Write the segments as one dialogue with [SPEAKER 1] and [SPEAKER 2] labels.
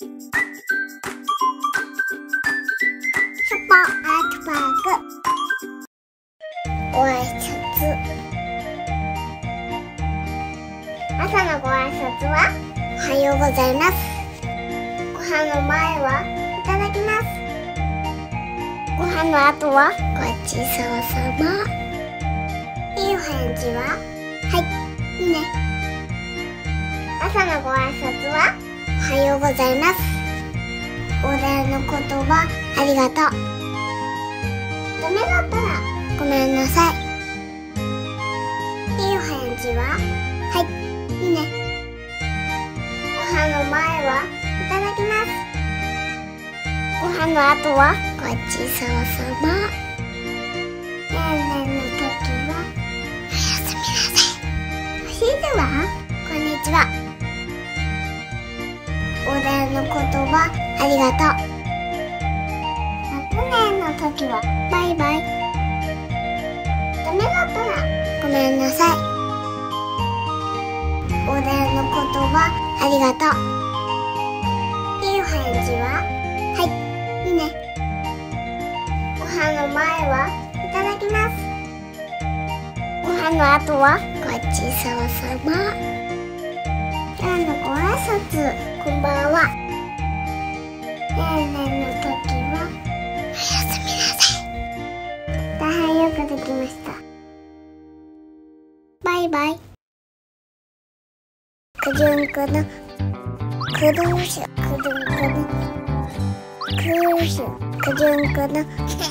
[SPEAKER 1] スパアートパークご挨拶朝のご挨拶は？おは？ようございますご飯の前は？いただきますご飯の後は？ごちそうさまいいお返事は？は？いいいね朝のご挨拶は？おはようございます。お礼の言葉ありがとう。ダメだったらごめんなさい。いいお返事は？はい。いいね。ご飯の前は？いただきます。ご飯の後は？ごちそうさま。年齢の時は？おやすみなさい。お昼は？こんにちは。お礼の言葉ありがとう。100年の時はバイバイ。ダメだったらごめんなさい。お礼の言葉ありがとう。っていう返事ははいいいね。ご飯の前はいただきます。ご飯の後はごちそうさま。タンのご挨拶。こんばんは。ねえねえの時はおやすみなさい。大変よくできました。バイバイ。くるんくるんくるんしゅくるんくるんくるんしゅくるんくるんくるんしゅ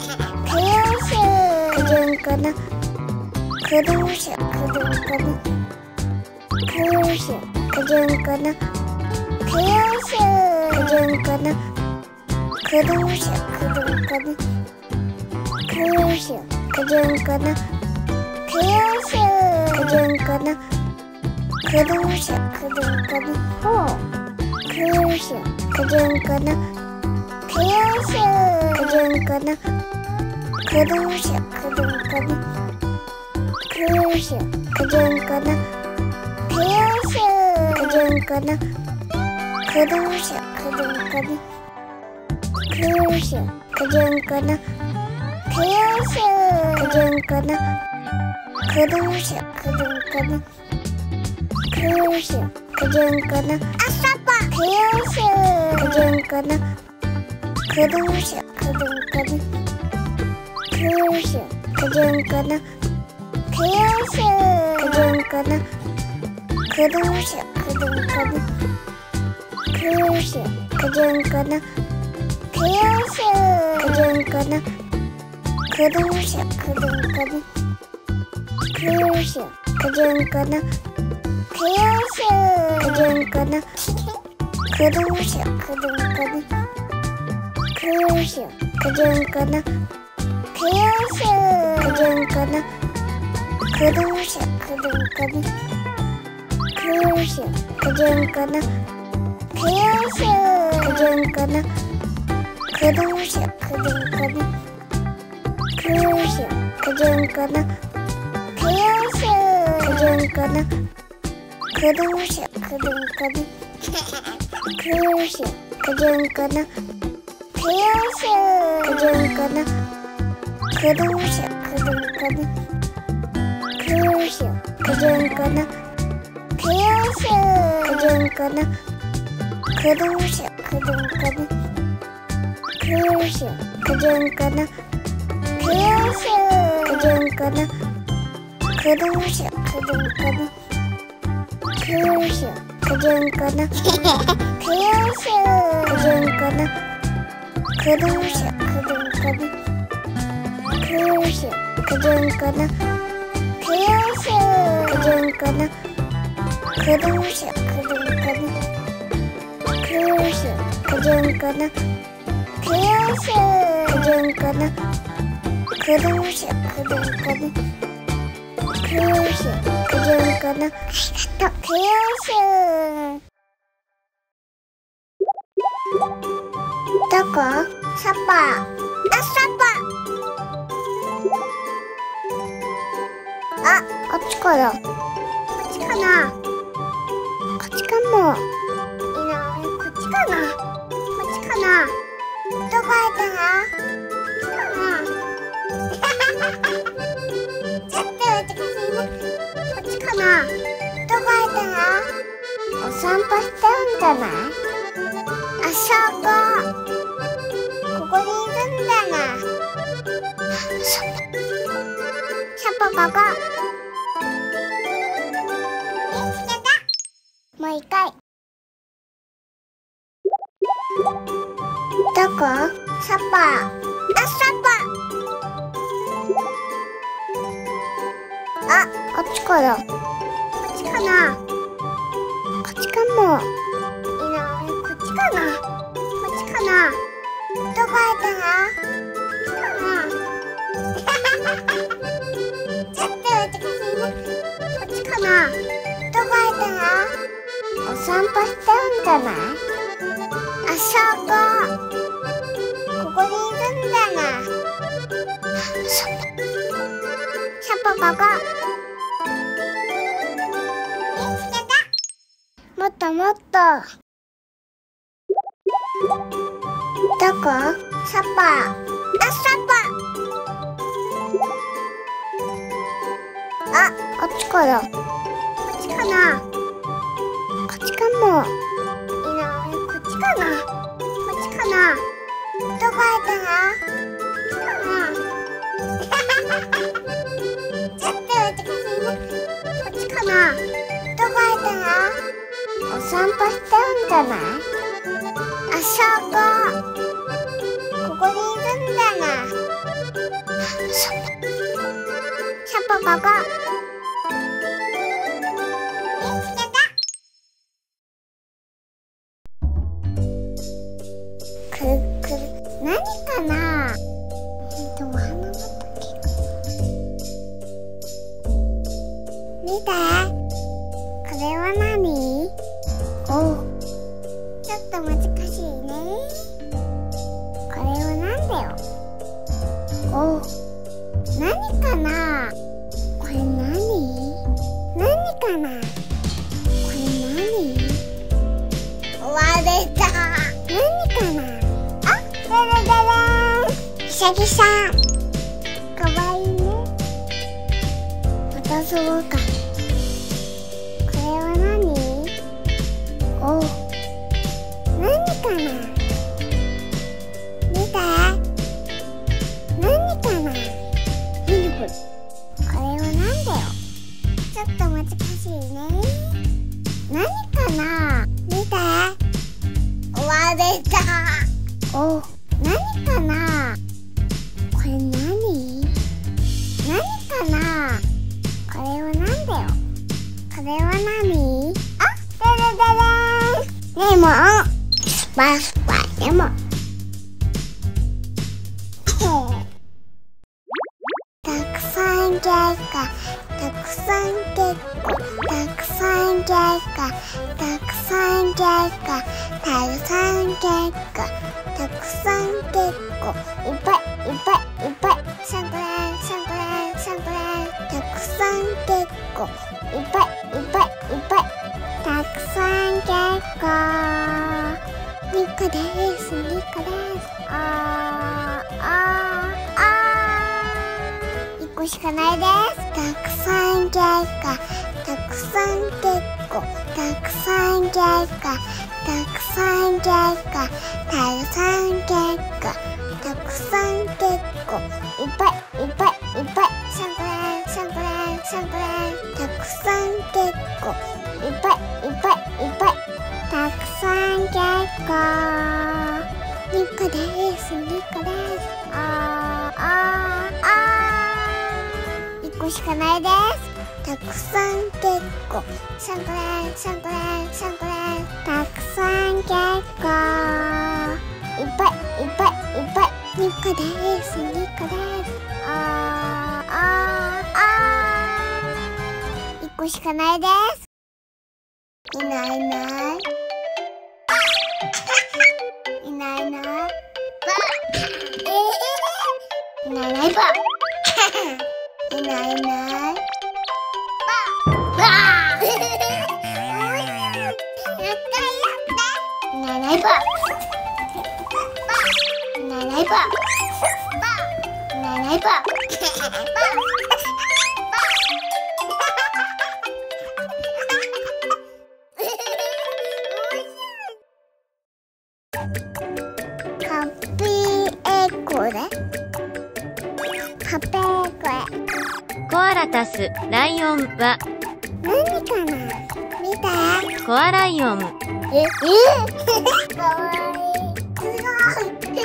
[SPEAKER 1] くるんくるんくるんしゅくるんくるんくるんしゅくじゅんかな？くよしゅくじゅんかな？くどうしゅくどんかな？くよしゅくじゅんかな？くよしゅくじゅんかな？くどうしゅくどんかな？ほう。くよしゅくじゅんかな？くよしゅくじゅんかな？くどうしゅくどんかな？くよしゅくじゅんかなくよしゅるんかな？くるんしゃくるんかな？くるんしゃくるんかな？くるんしゃくるんかな？くるんしゃくるんかな？くるんしゃくるんかな？あさぱ。くるんしゃくるんかな？くるんしゃくるんかな？くるんしゃくるんかな？くるんしゃくるんかな？くるんしゃくるんかなくしゅくじゅんかなくしゅくじゅんかなくどしゅくるんかなくしゅくじゅんかなくしゅくじゅんかなくどしゅくるんかなくしゅくじゅんかなくしゅくじゅんかなくどしゅくるんかな九州下旬かな？九州下旬かな？九州下旬かな九州下旬かな九州下旬かな九州下旬かな？九州下旬かな九州下旬かな九州下旬かな九州下旬かな？ 그중 그나 그동시 그중 그나 그시 그중 그나 그시 그중 그나 그동시 그중 그나 그시 그중 그나 그시 그중 그나 그동시 그중 그나 그시 그중 그나 くるんしょくるんかなくるんしょくるんかなくるんしょくるんかなくるんしょくるんかなくるんしょくるんかなありがとうくるんしょどこサパあサパあこっちかなこっちかな。もいいなこっちかな？こったのかなちょっと難しいなこっちかな？どこ行った？のお散歩してるんじゃない？あそこここにいるんだな。シャポシャポここ。もう一回。どこ？サッパー。あ、サッパー。あ、こっちかなこっちかな？こっちかも。いいなこっちかな。こっちかな？どこ行ったの？ちょっと難しいなこっちかな？どこ行ったの？お散歩してるんじゃない？あそこここにいるんだなシャポシャポここ。見つけた？もっともっと。どこ？サッパーあ、サッパーあ、こっちかなこっちかな。っちかも。いいな。こっちかな？こっちかな？どこ行ったの ちょっと難しいなこっちかな？どこ行ったのお散歩してるんじゃない？あそこここにいるんだなシャポシャポここーんひさぎさん。かわいいね。また遊ぼうか。これは何？お何かな？見て何かな？何これ？これは何だよ？ちょっと難しいね。何かな？見て割れた。おれは何？あだらだらレモンスパスパレモンですニコですあーあーあー一個しかないですたくさん結果たくさん結構たくさん結果たくさん結果たくさん結果たくさん結構いっぱいいっぱいいっぱいサンプレーサンプレーサンプレーたくさん結構いっぱいいっぱいいっぱいたくさん結構ですニコですあーあーあー一個しかないですたくさん結構サンプレーサンプレーサンプレーたくさん結構いっぱいいっぱいいっぱいニコですニコですあーあーあー一個しかないですいないいないいないいないいないいないばいないいないばばやったやったいないいないばパーないないば
[SPEAKER 2] ばアライオンは
[SPEAKER 1] 何かな？見て。
[SPEAKER 2] コアライオン。
[SPEAKER 1] え、え？かわいい。すごい。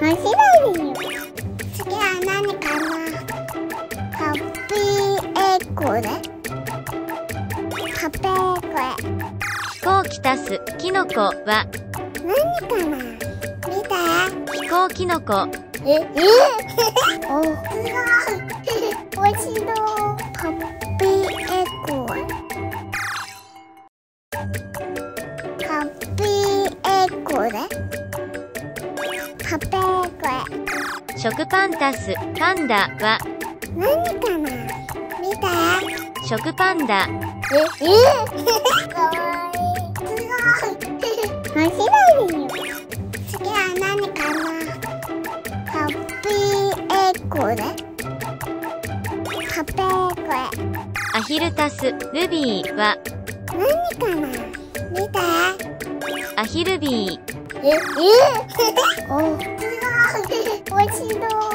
[SPEAKER 1] 面白いよ。次は何かな？ハッピーエコレハッピーエコレ
[SPEAKER 2] 飛行機タスキノコは
[SPEAKER 1] 何かな？見て。
[SPEAKER 2] 飛行キノコ
[SPEAKER 1] え、え？お、すごい。おいしいの。ハッピーエコ
[SPEAKER 2] 食パンタスパンダは
[SPEAKER 1] 何かな？見て
[SPEAKER 2] 食パンダ
[SPEAKER 1] え、えかわいい。すごい。面白いよ。次は何かな？ハッピーエコ
[SPEAKER 2] アヒルタスルビーは
[SPEAKER 1] 何かな？見て。
[SPEAKER 2] アヒルビー。
[SPEAKER 1] え、え？お、すごい。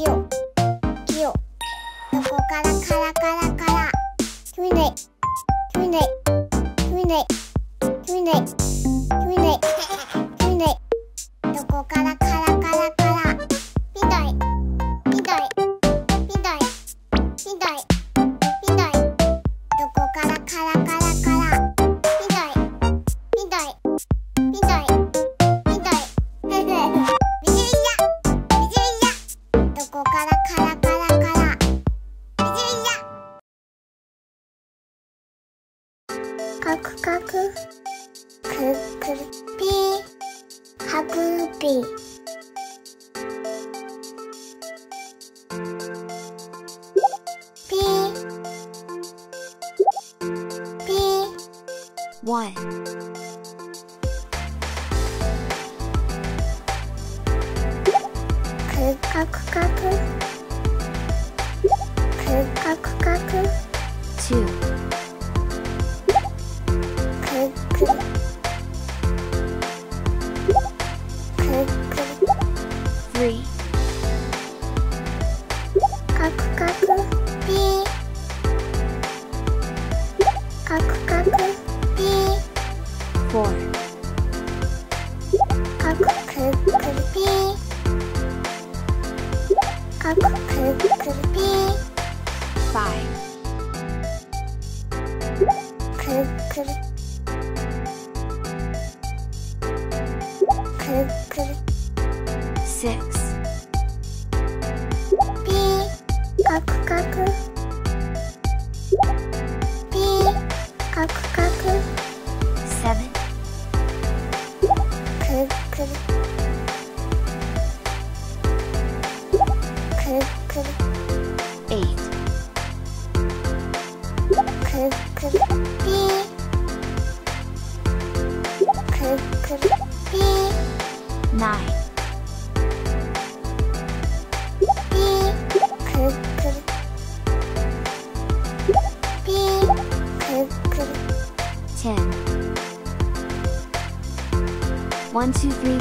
[SPEAKER 1] きよきよどこからからからからふねふねふねふねふねふねどこからからからくかくくるくるピーはくピーピーピー
[SPEAKER 2] one seven
[SPEAKER 1] くる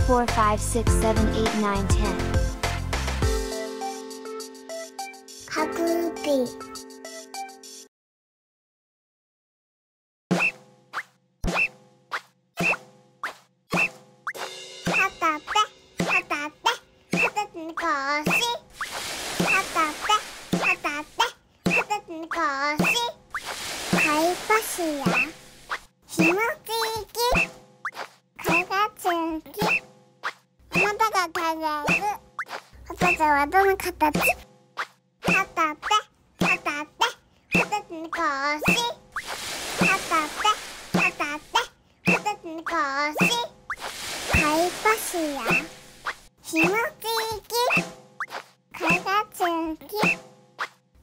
[SPEAKER 2] 4 5 6
[SPEAKER 1] 7 8 9 10 Kakubi たつにこし。はたぺはたぺはたつにこ貝柱ひもつき貝がつき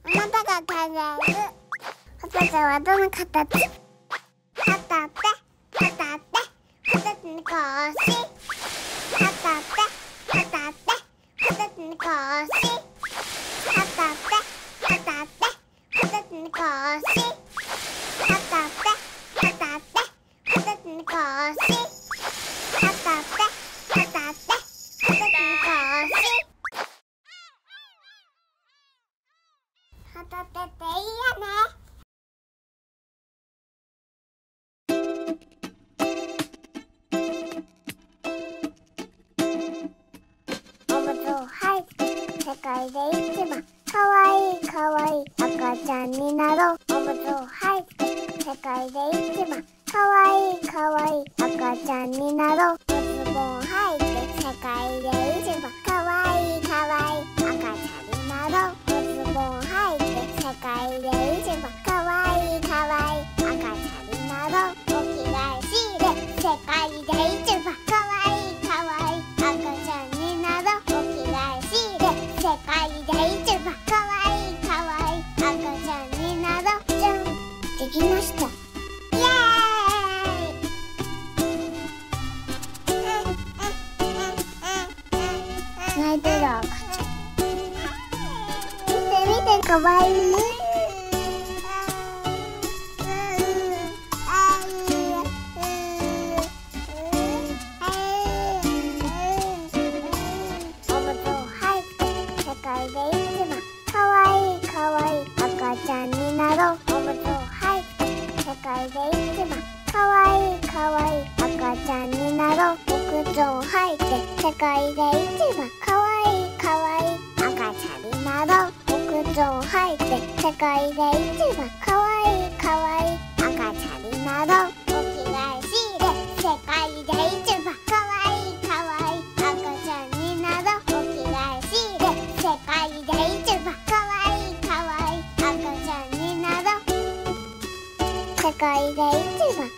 [SPEAKER 1] あなたが飾るホタテはどの形ホタテホタテホタテにこし。ホタテホタテホタテにこし。ホタテっていいよね。はい世界で一番かわいいかわいい赤ちゃんになろう。おむつをはい世界で一番かわいいかわいい赤ちゃんになろう。界で一番かわいいかわいい赤ちゃんになろう。おむつをはい世界で一番かわいいかわいい赤ちゃんになろう。お靴を履いて世界で一番かわいいかわいい赤ちゃんになろう。お靴を履いて世界で一番かわいいかわいい赤ちゃんになろう。お着替えしいで世界で一番。界で一番。